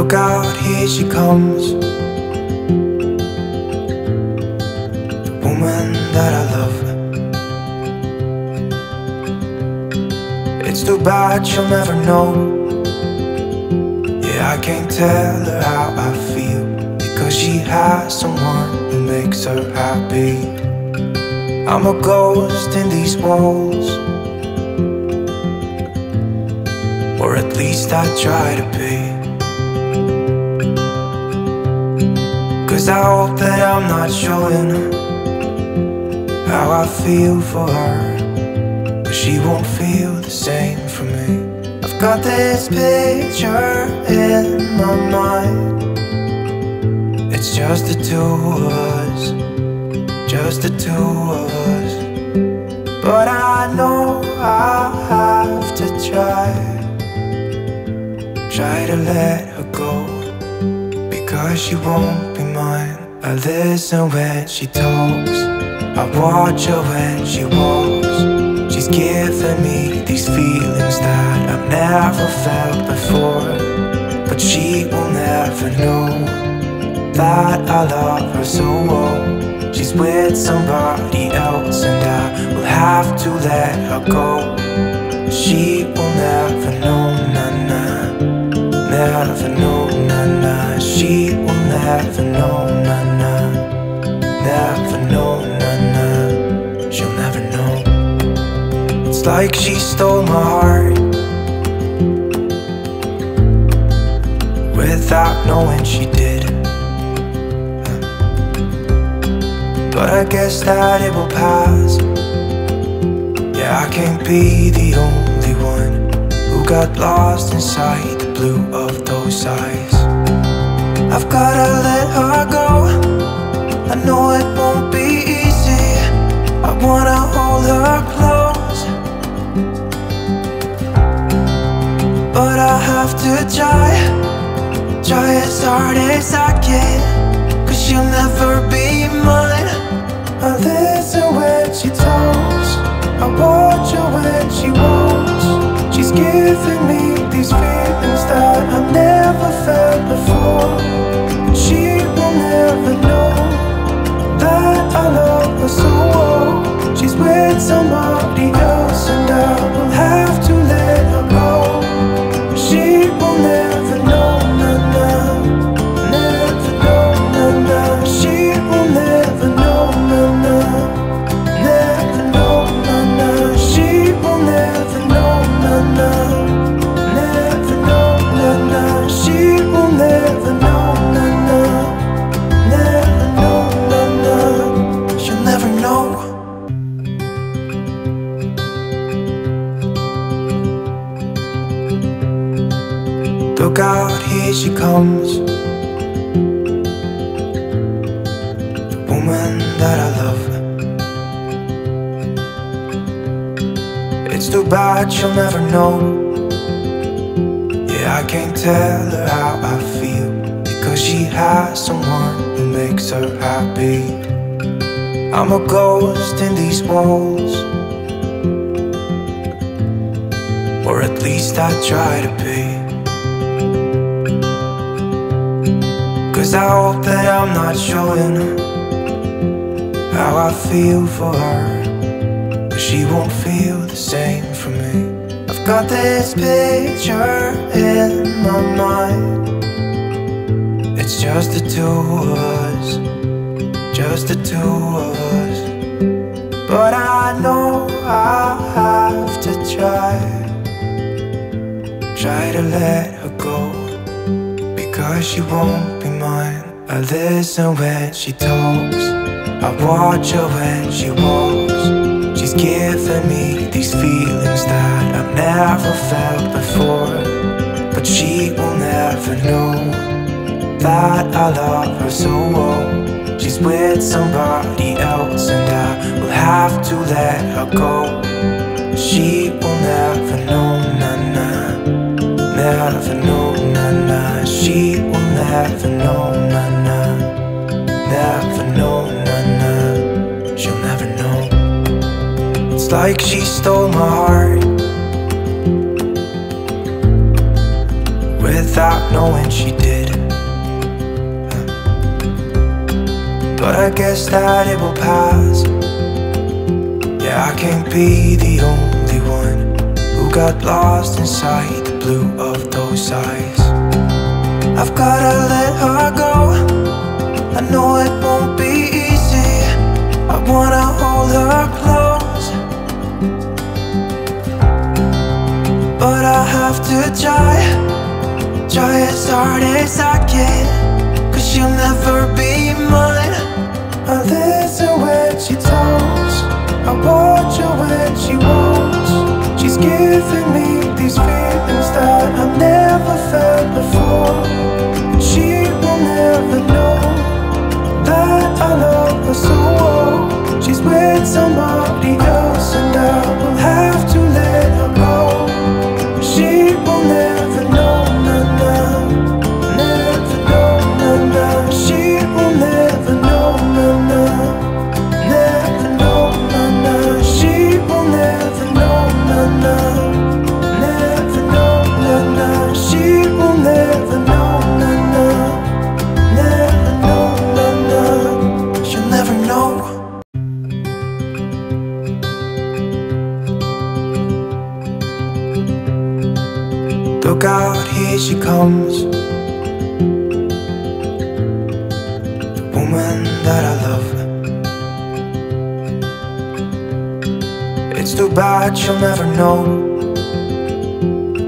Look out, here she comes. The woman that I love. It's too bad she'll never know. Yeah, I can't tell her how I feel. Because she has someone who makes her happy. I'm a ghost in these walls. Or at least I try to be. Cause I hope that I'm not showing how I feel for her. But she won't feel the same for me. I've got this picture in my mind. It's just the two of us, just the two of us. But I know I have to try, try to let her go because she won't be mine. I listen when she talks, I watch her when she walks. She's giving me these feelings that I've never felt before. But she will never know that I love her so well. She's with somebody else, and I will have to let her go. She will never know, na na, never know. She will never know, na na, never know, na na. She'll never know. It's like she stole my heart without knowing she did. But I guess that it will pass. Yeah, I can't be the only one who got lost inside the blue of those eyes. I've gotta let her go. I know it won't be easy. I wanna hold her close. But I have to try, try as hard as I can. Cause she'll never be mine. I listen when she talks, I watch her when she walks. She's giving me these feelings that I've never felt before. And she will never know that I love her so well. She's with somebody else, and I will have to out, here she comes. The woman that I love. It's too bad she'll never know. Yeah, I can't tell her how I feel. Because she has someone who makes her happy. I'm a ghost in these walls. Or at least I try to be. Cause I hope that I'm not showing how I feel for her. But she won't feel the same for me. I've got this picture in my mind. It's just the two of us, just the two of us. But I know I have to try, try to let her go because she won't be mine. I listen when she talks, I watch her when she walks. She's giving me these feelings that I've never felt before. But she will never know that I love her so well. She's with somebody else, and I will have to let her go. She will never know, na na. Never know, She'll never know. It's like she stole my heart without knowing she did. But I guess that it will pass. Yeah, I can't be the only one who got lost inside the blue of those eyes. I've gotta let her go. I know it won't be easy. I wanna hold her close. But I have to try, try as hard as I can. Cause she'll never be mine. I listen when she talks, I watch her when she walks. She's giving me these feelings It's too bad she'll never know.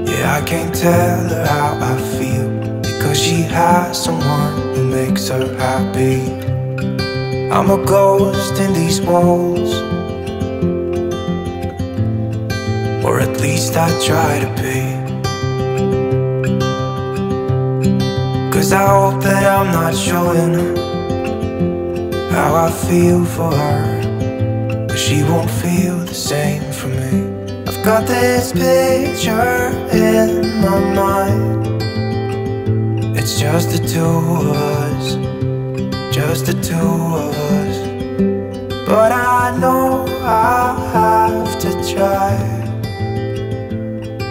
Yeah, I can't tell her how I feel. Because she has someone who makes her happy. I'm a ghost in these walls. Or at least I try to be. Cause I hope that I'm not showing how I feel for her. She won't feel the same for me. I've got this picture in my mind. It's just the two of us, just the two of us. But I know I have to try,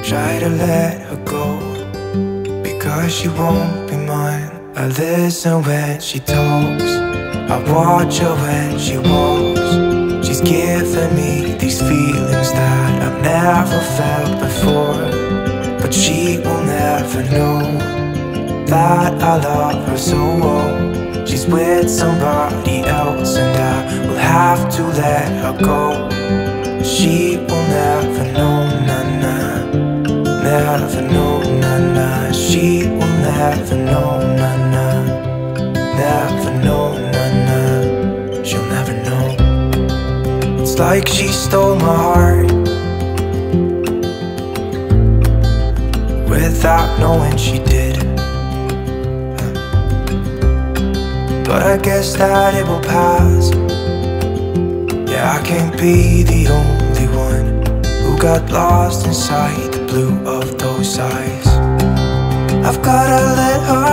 try to let her go because she won't be mine. I listen when she talks, I watch her when she walks. Giving me these feelings that I've never felt before. But she will never know that I love her so well. She's with somebody else, and I will have to let her go. She will never know, nah. Never know, nah. She will never know, nah, It's like she stole my heart without knowing she did. But I guess that it will pass. Yeah, I can't be the only one who got lost inside the blue of those eyes. I've gotta let her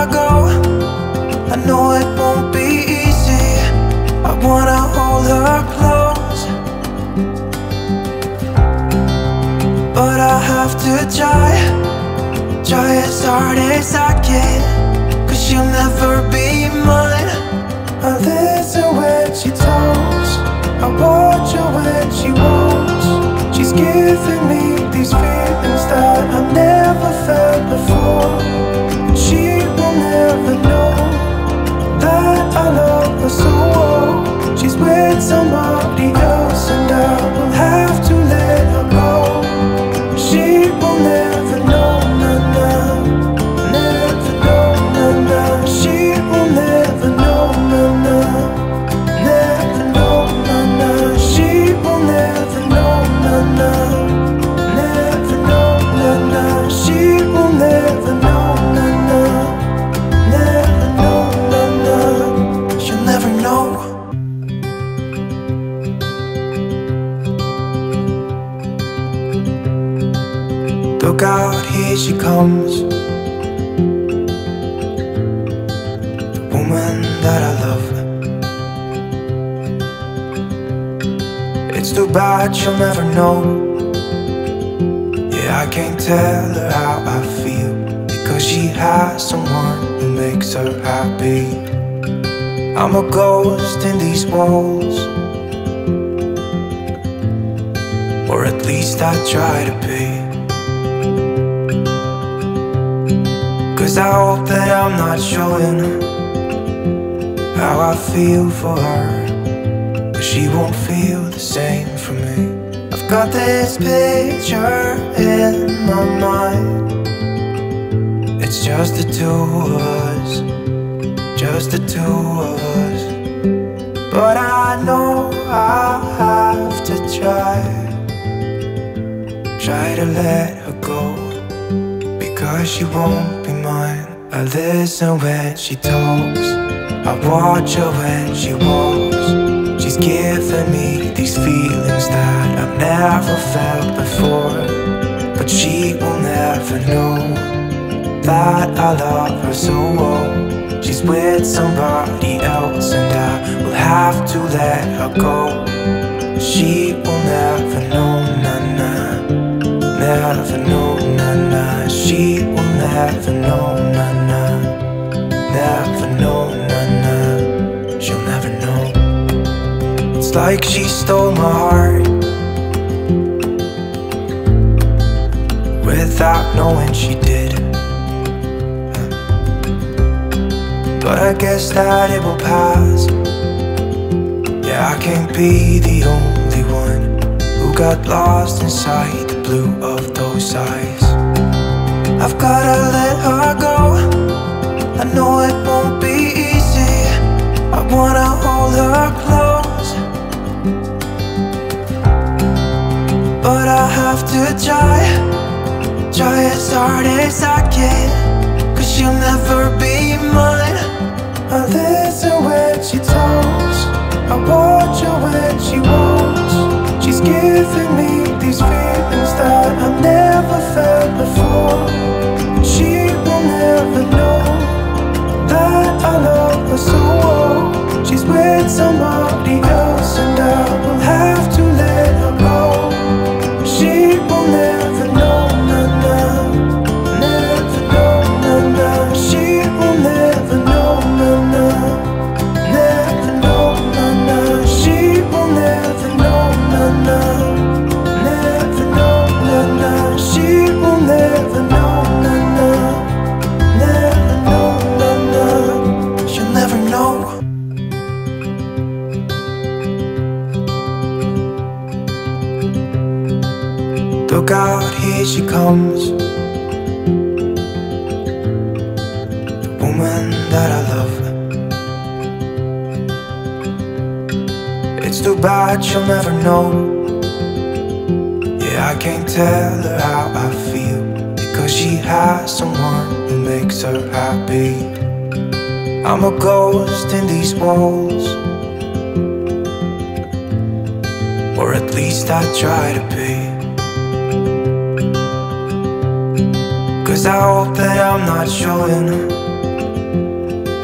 Look out, here she comes. The woman that I love. It's too bad she'll never know. Yeah, I can't tell her how I feel. Because she has someone who makes her happy. I'm a ghost in these walls. Or at least I try to be. Cause I hope that I'm not showing How I feel for her. But she won't feel the same for me. I've got this picture in my mind it's just the two of us, just the two of us. But I know I have to try, try to let her go, because she won't be mine. I listen when she talks, I watch her when she walks. She's giving me these feelings that I've never felt before, but she will never know that I love her so well She's with somebody else and I will have to let her go. She will never know, na na. Never know, na na. She will never know, na na. Never know, na na. She'll never know. It's like she stole my heart. Without knowing she did But I guess that it will pass. Yeah, I can't be the only one Who got lost inside the blue of those eyes. I've gotta let her go. I know it won't be easy. I wanna hold her close. But I have to try Try as hard as I can She'll never be mine. I listen when she talks. I watch her when she walks. She's giving me these feelings that I've never felt before. She will never know That I love her so She's with somebody Look out, here she comes. The woman that I love. It's too bad she'll never know. Yeah, I can't tell her how I feel Because she has someone who makes her happy. I'm a ghost in these walls. Or at least I try to be Cause I hope that I'm not showing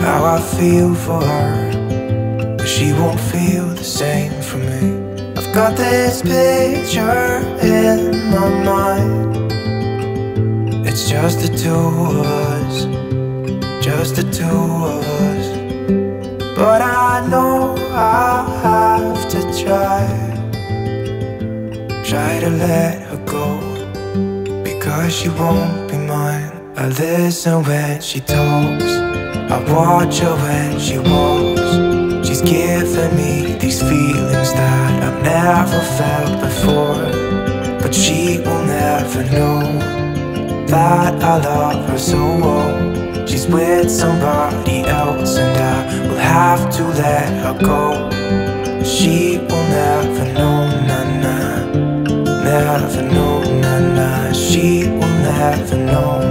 How I feel for her. But she won't feel the same for me. I've got this picture in my mind. It's just the two of us Just the two of us. But I know I have to try Try to let her go. Because she won't I listen when she talks. I watch her when she walks. She's giving me these feelings that I've never felt before. But she will never know That I love her so well. She's with somebody else And I will have to let her go. She will never know, nah Never know, nah She will never know,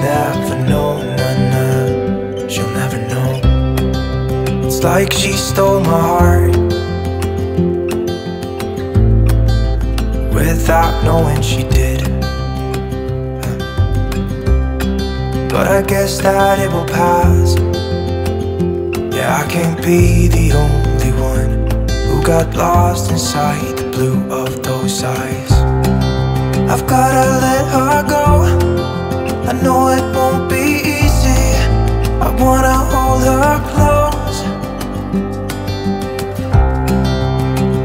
Never know, She'll never know. It's like she stole my heart. Without knowing she did. But I guess that it will pass. Yeah, I can't be the only one Who got lost inside the blue of those eyes. I've gotta let her go I know it won't be easy. I wanna hold her close.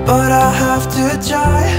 But I have to try.